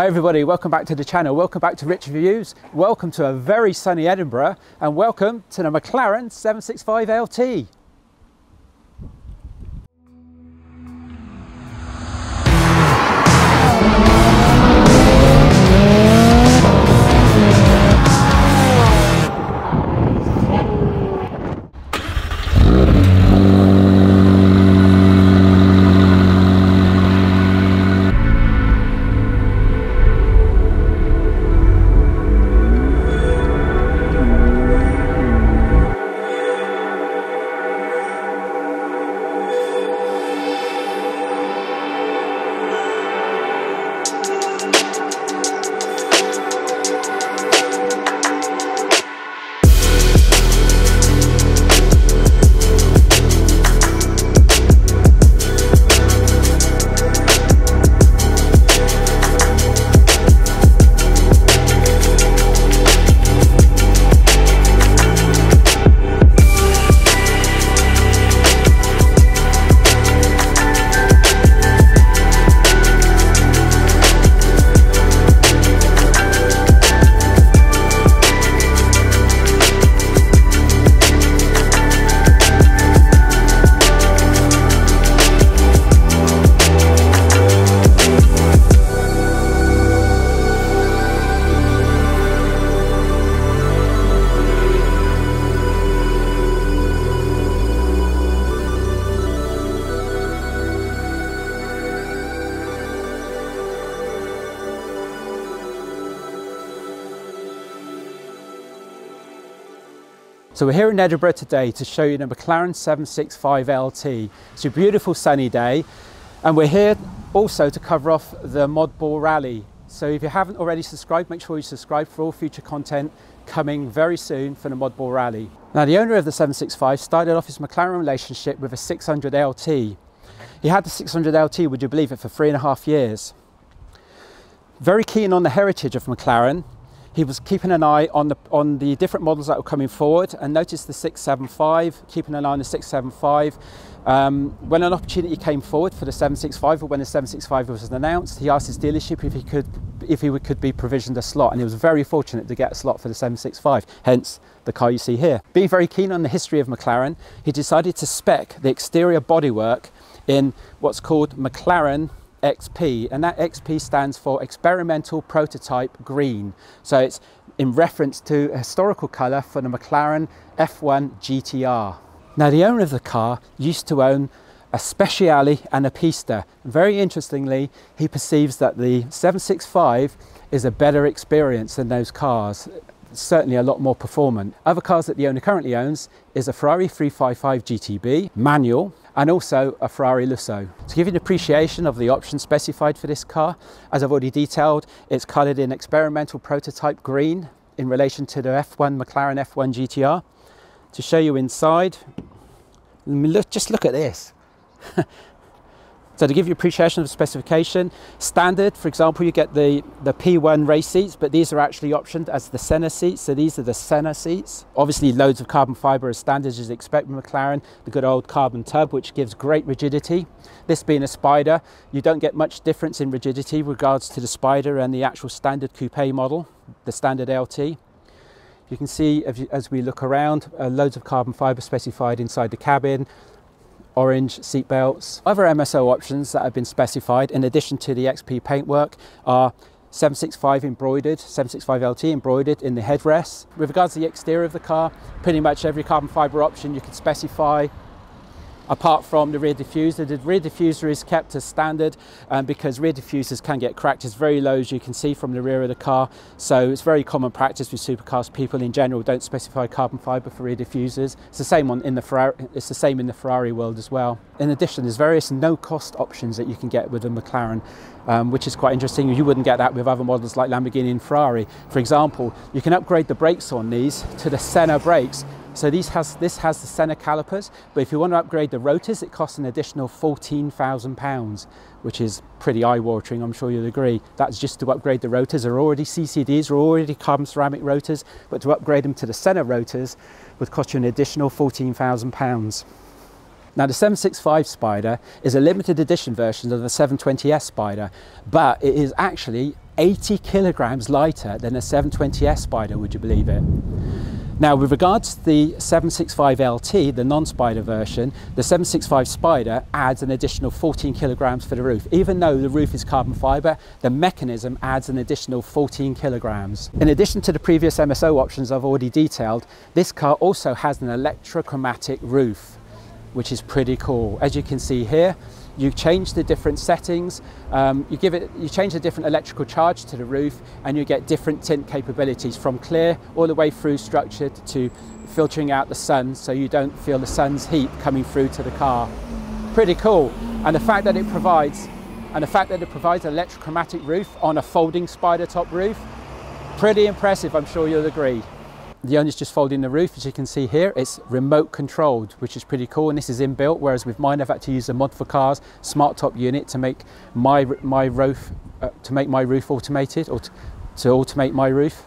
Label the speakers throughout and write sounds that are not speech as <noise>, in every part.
Speaker 1: Hi everybody, welcome back to the channel, welcome back to Rich Reviews, welcome to a very sunny Edinburgh and welcome to the McLaren 765 LT. So we're here in Edinburgh today to show you the McLaren 765 LT. It's a beautiful sunny day and we're here also to cover off the Modball Rally. So if you haven't already subscribed, make sure you subscribe for all future content coming very soon for the Modball Rally. Now the owner of the 765 started off his McLaren relationship with a 600 LT. He had the 600 LT, would you believe it, for three and a half years. Very keen on the heritage of McLaren he was keeping an eye on the, on the different models that were coming forward and noticed the 675, keeping an eye on the 675. Um, when an opportunity came forward for the 765 or when the 765 was announced, he asked his dealership if he could if he could be provisioned a slot and he was very fortunate to get a slot for the 765, hence the car you see here. Being very keen on the history of McLaren, he decided to spec the exterior bodywork in what's called McLaren XP, and that XP stands for Experimental Prototype Green. So it's in reference to historical colour for the McLaren F1 GTR. Now the owner of the car used to own a Speciale and a Pista. Very interestingly, he perceives that the 765 is a better experience than those cars certainly a lot more performant. Other cars that the owner currently owns is a Ferrari 355 GTB manual and also a Ferrari Lusso. To give you an appreciation of the options specified for this car, as I've already detailed, it's coloured in experimental prototype green in relation to the F1 McLaren F1 GTR. To show you inside, just look at this. <laughs> So to give you appreciation of the specification, standard, for example, you get the, the P1 race seats, but these are actually optioned as the Senna seats. So these are the Senna seats. Obviously loads of carbon fiber as standard as you expect from McLaren, the good old carbon tub, which gives great rigidity. This being a Spider, you don't get much difference in rigidity regards to the Spider and the actual standard coupe model, the standard LT. You can see as we look around, uh, loads of carbon fiber specified inside the cabin, orange seat belts. Other MSO options that have been specified in addition to the XP paintwork are 765 embroidered, 765 LT embroidered in the headrests. With regards to the exterior of the car, pretty much every carbon fibre option you can specify apart from the rear diffuser. The rear diffuser is kept as standard um, because rear diffusers can get cracked. It's very low as you can see from the rear of the car. So it's very common practice with supercars. People in general don't specify carbon fibre for rear diffusers. It's the same in the Ferrari, it's the same in the Ferrari world as well. In addition, there's various no cost options that you can get with a McLaren. Um, which is quite interesting. You wouldn't get that with other models like Lamborghini and Ferrari. For example, you can upgrade the brakes on these to the Senna brakes, so these has, this has the Senna calipers, but if you want to upgrade the rotors, it costs an additional £14,000, which is pretty eye-watering, I'm sure you'll agree. That's just to upgrade the rotors. They're already CCDs, they're already carbon ceramic rotors, but to upgrade them to the Senna rotors would cost you an additional £14,000. Now the 765 Spider is a limited edition version of the 720S Spider, but it is actually 80 kilograms lighter than a 720S Spider, would you believe it? Now, with regards to the 765 LT, the non-Spider version, the 765 Spider adds an additional 14 kilograms for the roof. Even though the roof is carbon fiber, the mechanism adds an additional 14 kilograms. In addition to the previous MSO options I've already detailed, this car also has an electrochromatic roof, which is pretty cool. As you can see here, you change the different settings, um, you give it, you change the different electrical charge to the roof and you get different tint capabilities from clear all the way through structured to filtering out the sun so you don't feel the sun's heat coming through to the car. Pretty cool. And the fact that it provides, and the fact that it provides an electrochromatic roof on a folding spider top roof, pretty impressive, I'm sure you'll agree. The owner's just folding the roof, as you can see here. It's remote controlled, which is pretty cool, and this is inbuilt, whereas with mine I've had to use a mod for cars smart top unit to make my, my roof, uh, to make my roof automated, or to, to automate my roof.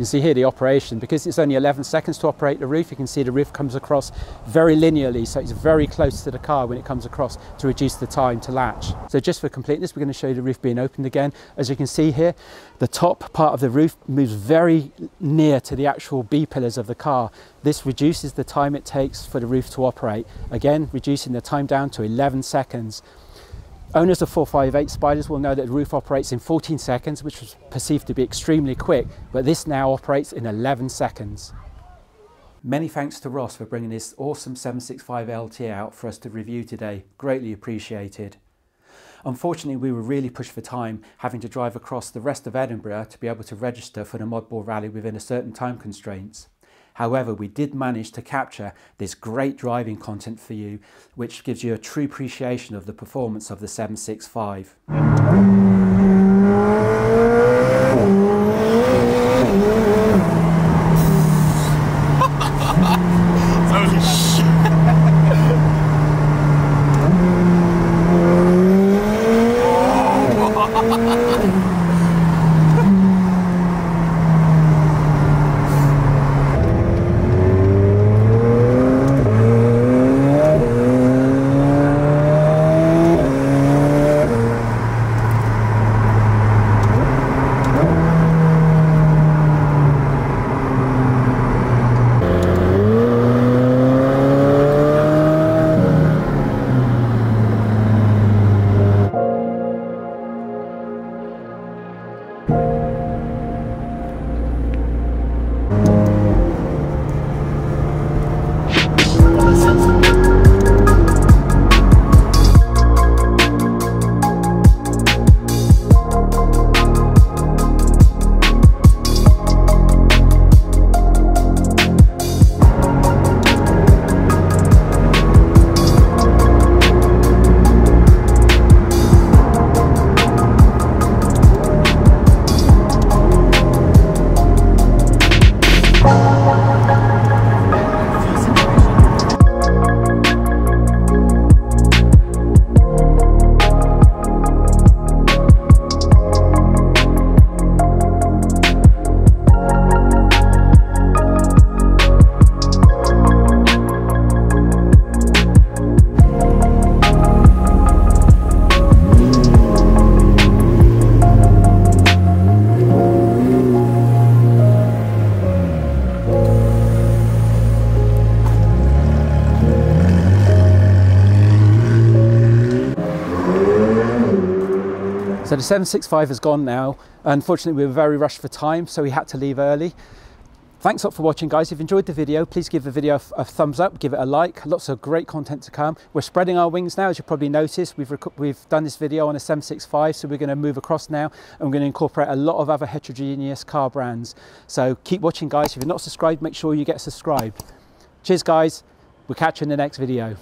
Speaker 1: You can see here the operation, because it's only 11 seconds to operate the roof, you can see the roof comes across very linearly, so it's very close to the car when it comes across to reduce the time to latch. So just for completeness, we're going to show you the roof being opened again. As you can see here, the top part of the roof moves very near to the actual B pillars of the car. This reduces the time it takes for the roof to operate. Again, reducing the time down to 11 seconds. Owners of 458 Spiders will know that the roof operates in 14 seconds, which was perceived to be extremely quick, but this now operates in 11 seconds. Many thanks to Ross for bringing this awesome 765 LT out for us to review today. Greatly appreciated. Unfortunately, we were really pushed for time, having to drive across the rest of Edinburgh to be able to register for the Modball Rally within a certain time constraints. However, we did manage to capture this great driving content for you, which gives you a true appreciation of the performance of the 765. So the 765 has gone now. Unfortunately, we were very rushed for time, so we had to leave early. Thanks a lot for watching guys. If you enjoyed the video, please give the video a, thumbs up, give it a like. Lots of great content to come. We're spreading our wings now, as you probably noticed. We've, we've done this video on a 765, so we're gonna move across now and we're gonna incorporate a lot of other heterogeneous car brands. So keep watching guys. If you're not subscribed, make sure you get subscribed. Cheers guys. We'll catch you in the next video.